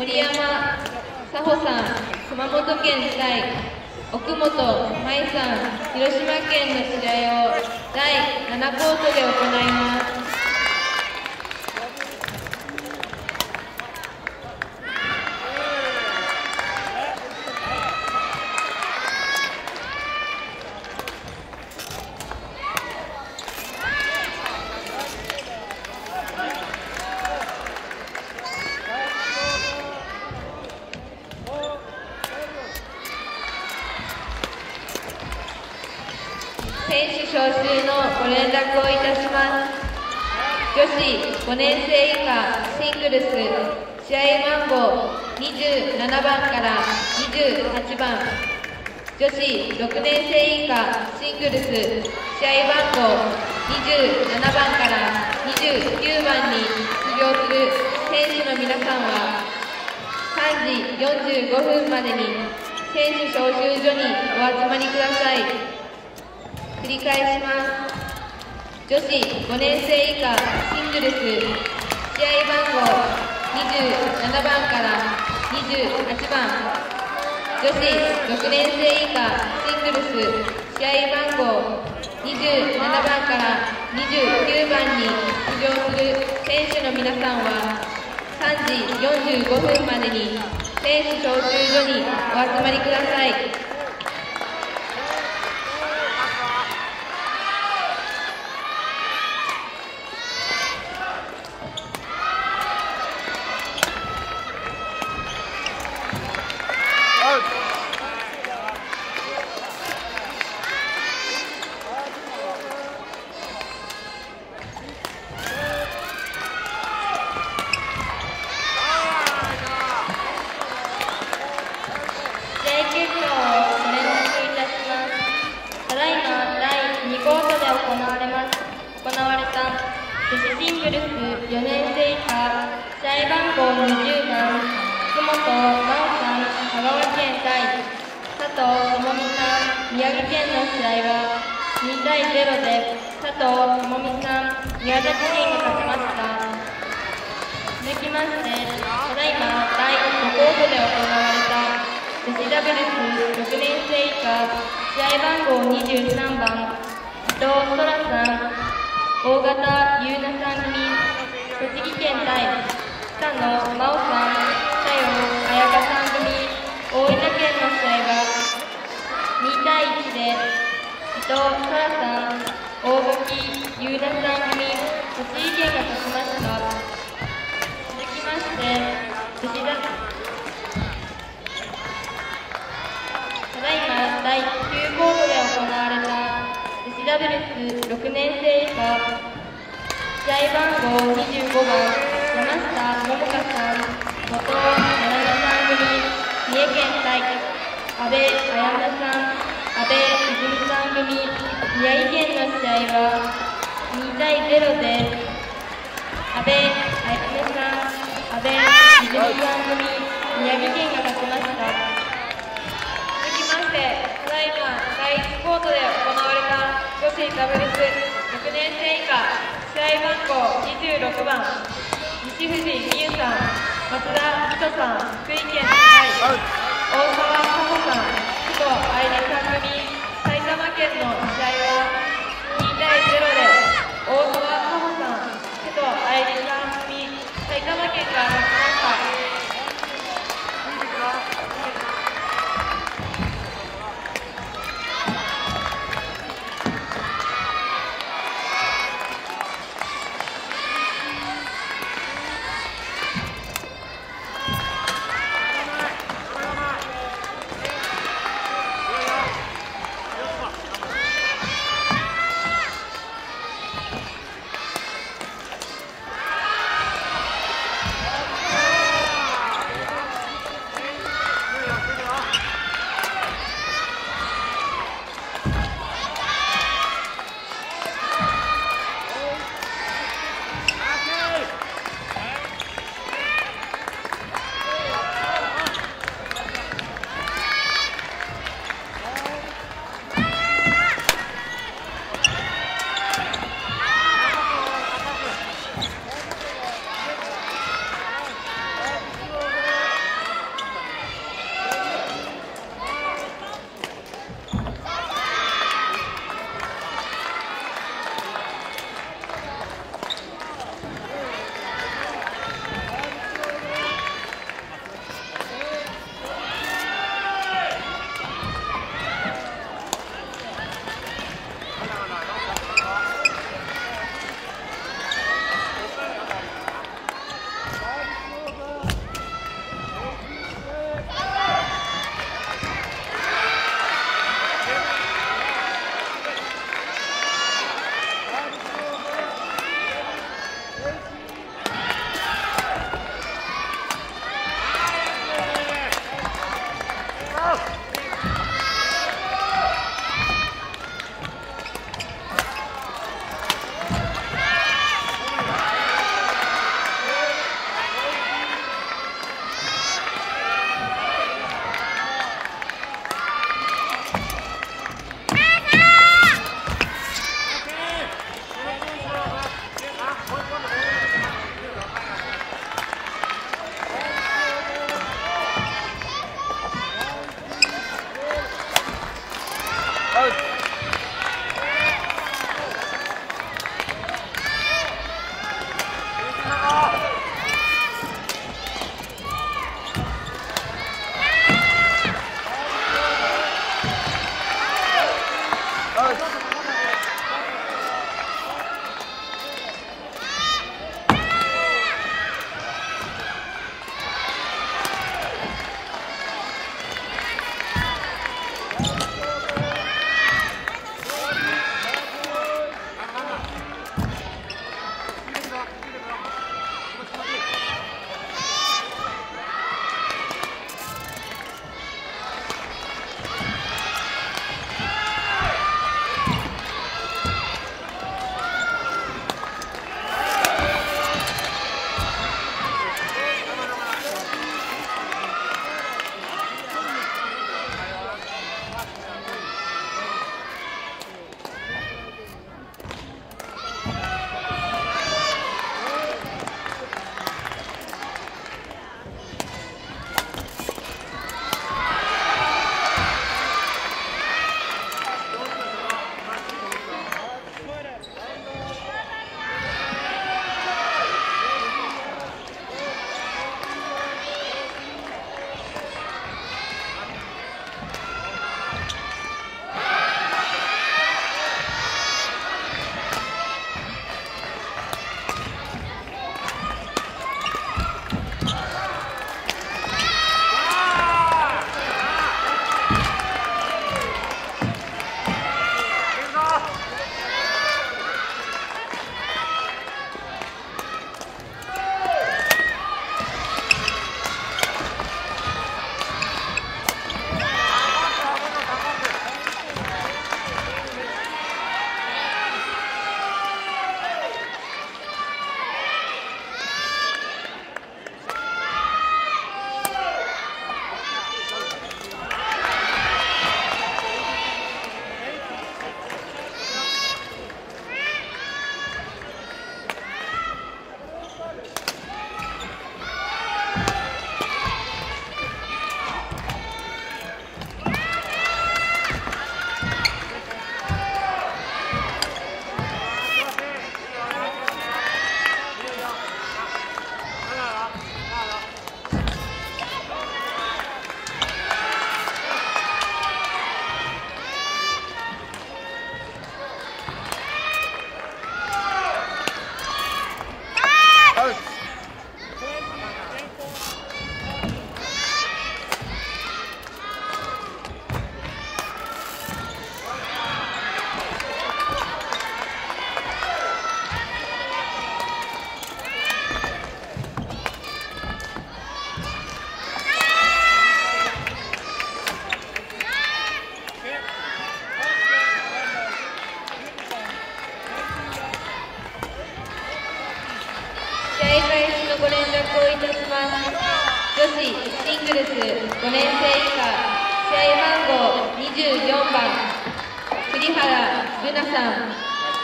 森山佐穂さん熊本県対奥本舞さん広島県の試合を第7コートで行います。します女子5年生以下シングルス試合番号27番から28番女子6年生以下シングルス試合番号27番から29番に出場する選手の皆さんは3時45分までに選手招集所にお集まりください。繰り返します。女子5年生以下シングルス試合番号27番から28番女子6年生以下シングルス試合番号27番から29番に出場する選手の皆さんは3時45分までに選手招集所にお集まりください。ルス4年生以下試合番号20番福本真央さん香川県対佐藤智美さん宮城県の試合は2対0で佐藤智美さん宮崎県が勝ちました。続きましてただいま第5コートで行われた女子ダブルス6年生以下試合番号23番伊藤空さん大型優奈さん組栃木県対北野真央さん佐用彩香さん組大分県の試合は2対1で伊藤沙羅さん大垣優奈さん組栃木県が勝ちました続きまして女子だただいま第9コートで行われた女子ダブルス6年生以下試合番号25番山下桃香さん元七海さん組三重県対阿部彩菜さん阿部泉さん組宮城県の試合は2対0です阿部彩菜さん阿部泉さん組宮城県が勝ちました続きましてただいま第1コートで行われた女子ダブルス6年生以下試合番号26番西藤美優さん松田美斗さん福井県対大沢佳穂さん紀藤愛理さん組埼玉県の試合は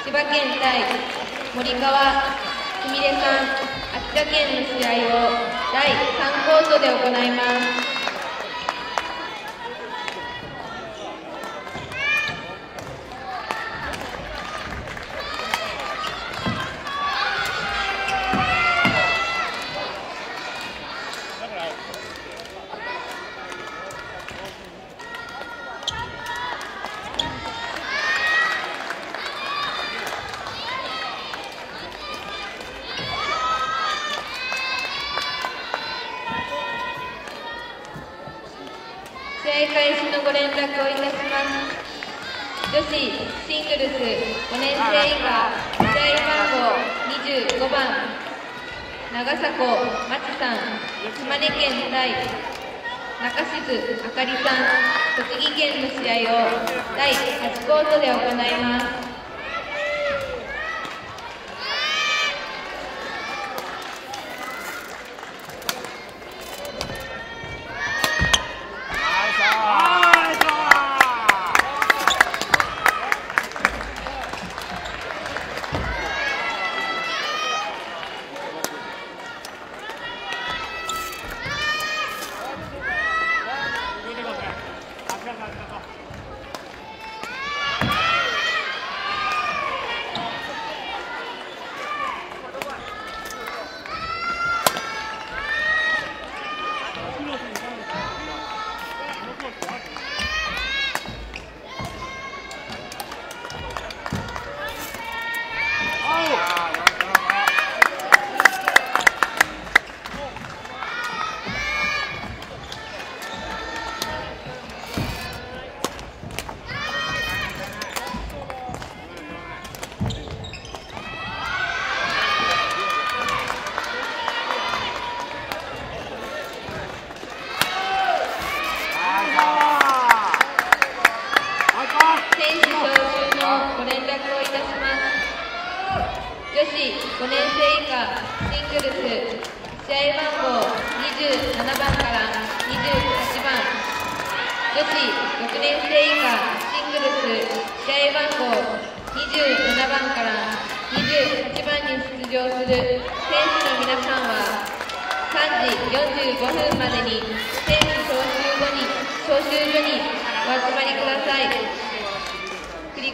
千葉県対森川すみれさん秋田県の試合を第3コートで行います。開始のご連絡をいたします。女子シングルス5年生以下試合番号25番長迫真知さん島根県対中静あかりさん。栃木県の試合を第8コートで行います。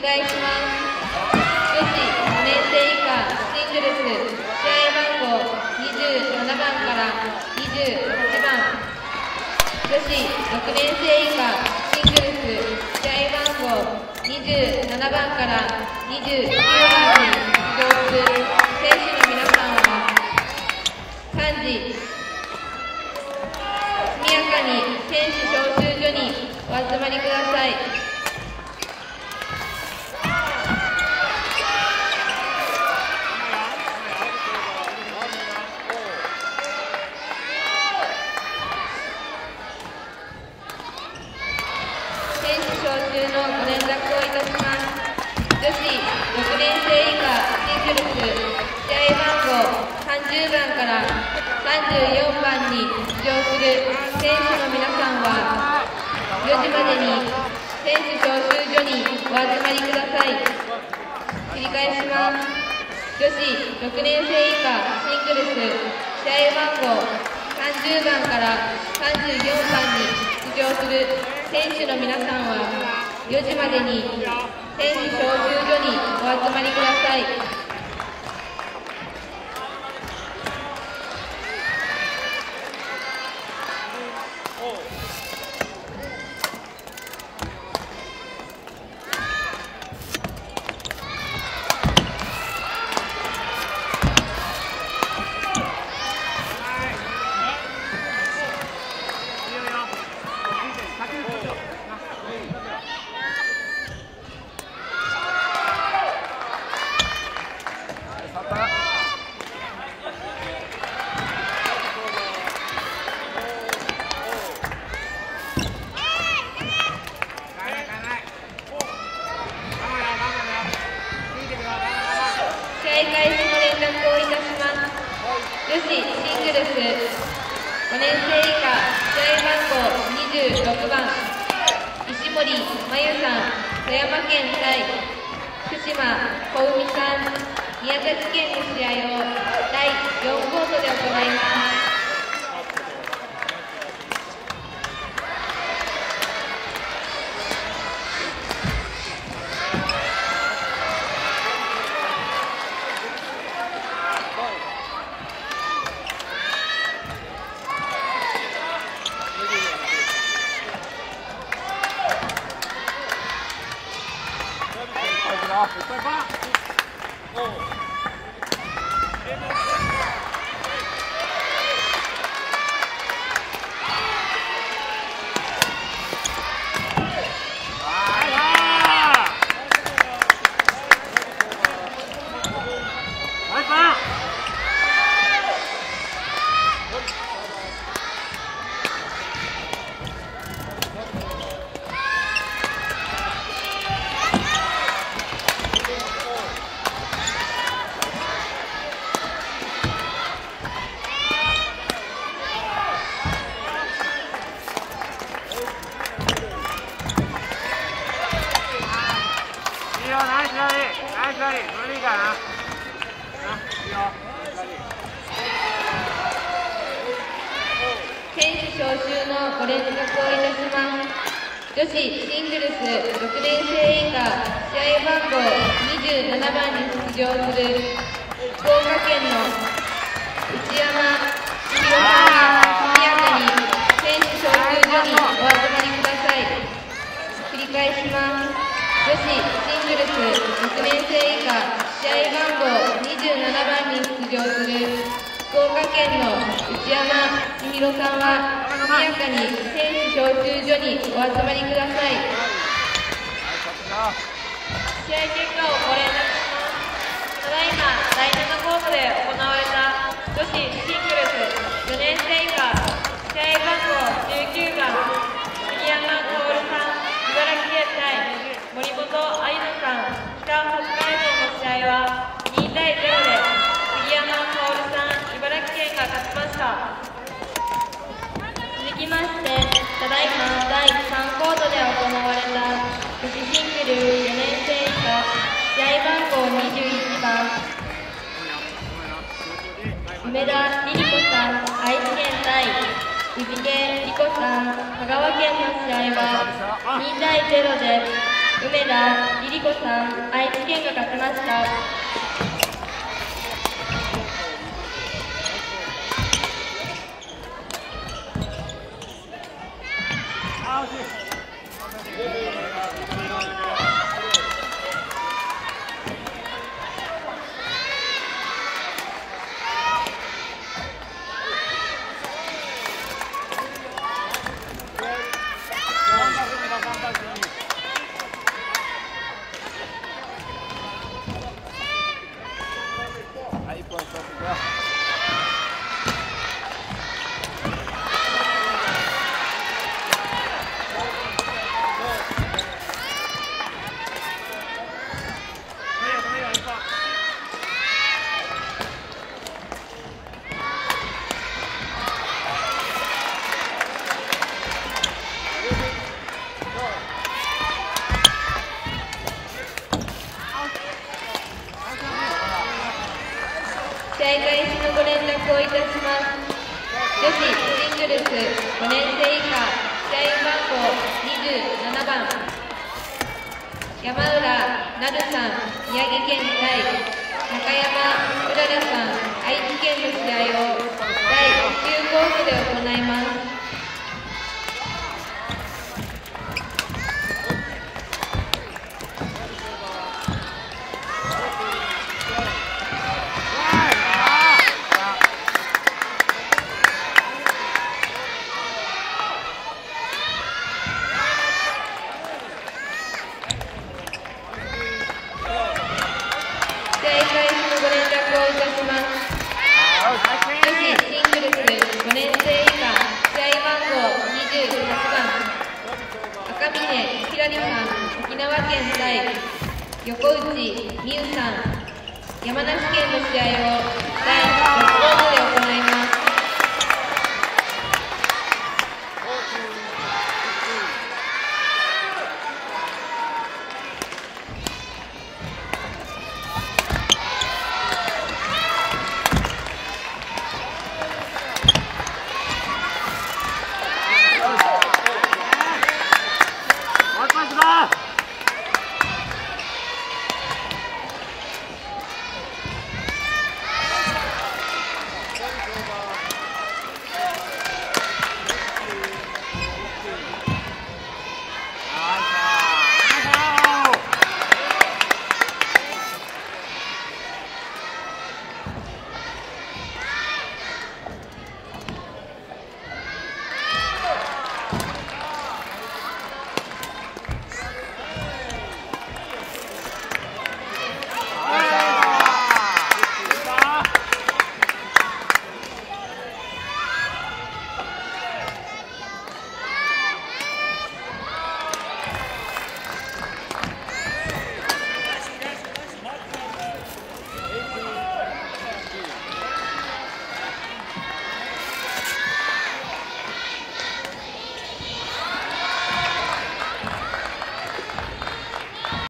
繰り返します女子5年生以下シングルス試合番号27番から28番女子6年生以下シングルス試合番号27番から29番に出場する選手の皆さんは3時速やかに選手招集所にお集まりください34番に出場する選手の皆さんは4時までに選手招集所にお集まりください。繰り返します。女子6年生以下シングルス試合番号30番から34番に出場する選手の皆さんは4時までに選手招集所にお集まりください。年生以下試合番号26番石森真由さん富山県対福島小海さん宮崎県の試合を第4コートで行いますいいよ、ナイスラリー、ナイスラリー、無理かな。な、いいよ、ナイスラリー。選手招集のご連絡をいたします女子シングルス6年生以下試合番号27番に出場する福岡県の内山千尋さんが速やかに選手招集所にお集まりください繰り返します女子シングルス6年生以下試合番号27番に出場する福岡県の内山千尋さんは速やかに選手招集所にお集まりください。試合結果をご連絡します。ただいま第7コートで行われた女子シングルス4年生以下試合番号19番杉山徹さん茨城県対森本愛乃さん。ましてただいま第3コートで行われた富士ングル4年生以下試合番号21番梅田理理子さん愛知県対宇治県莉子さん香川県の試合は2対0で梅田理璃子さん愛知県が勝ちました。春さん、宮城県対中山うららさん、愛知県の試合を第9コースで行います。